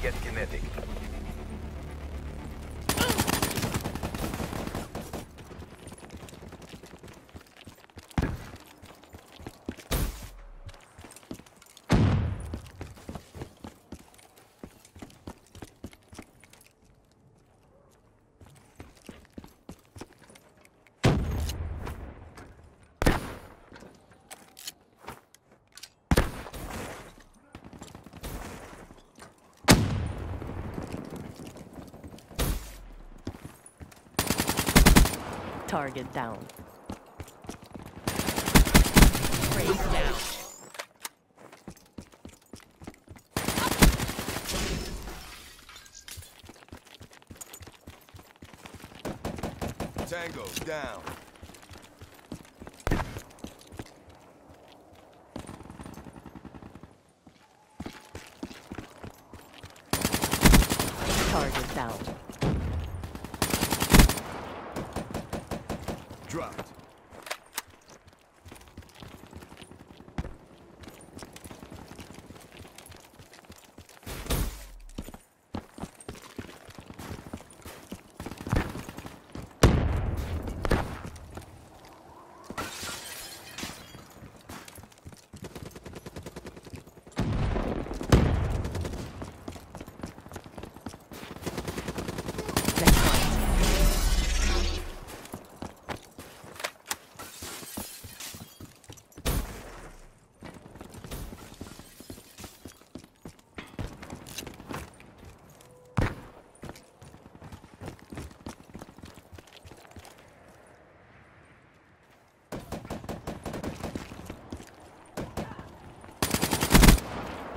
Get kinetic. Target down. Raise down. Tango, down. Target down. Dropped.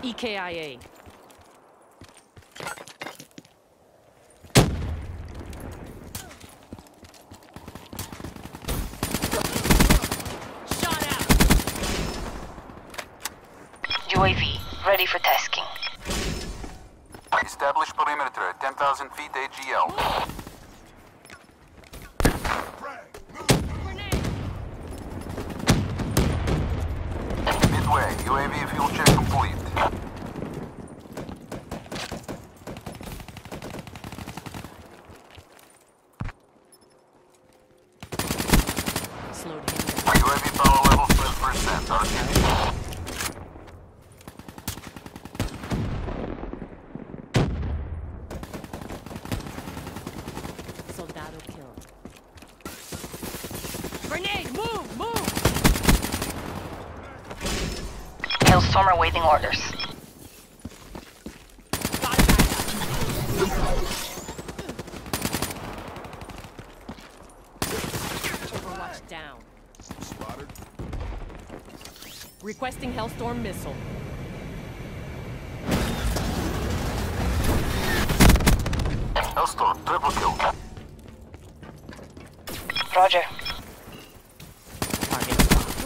EKIA. Shot out. UAV, ready for tasking. Establish perimeter at 10,000 feet AGL. Midway, UAV fuel check complete. Slowed him down. UAV power level 12%. RTB. Soldado killed. Grenade! Move! Move! Hellstorm awaiting orders. Requesting Hellstorm missile. Hellstorm, triple kill. Roger. Target spot.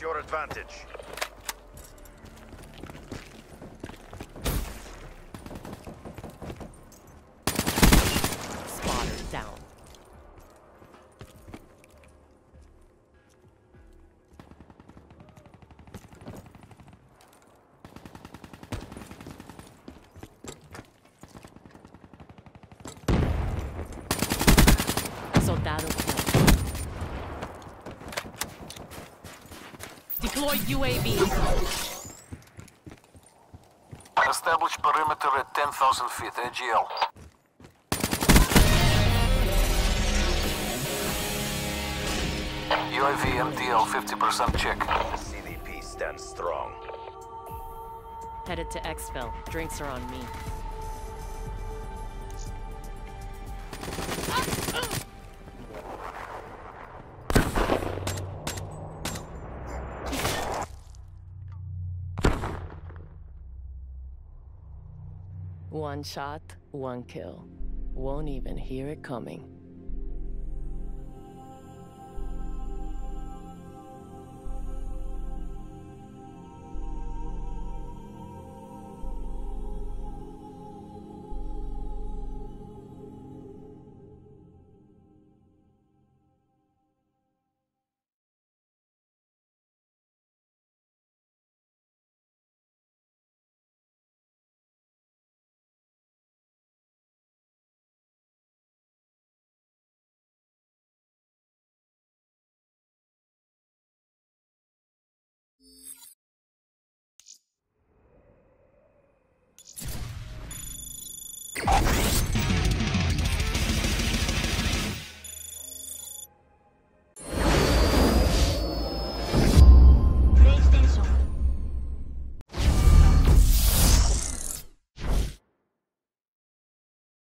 Your advantage. Spotter down. Soldado killed. Deploy UAV. Establish perimeter at 10,000 feet AGL. UAV MTL 50% check. The CDP stands strong. Headed to exfil. Drinks are on me. One shot, one kill. Won't even hear it coming.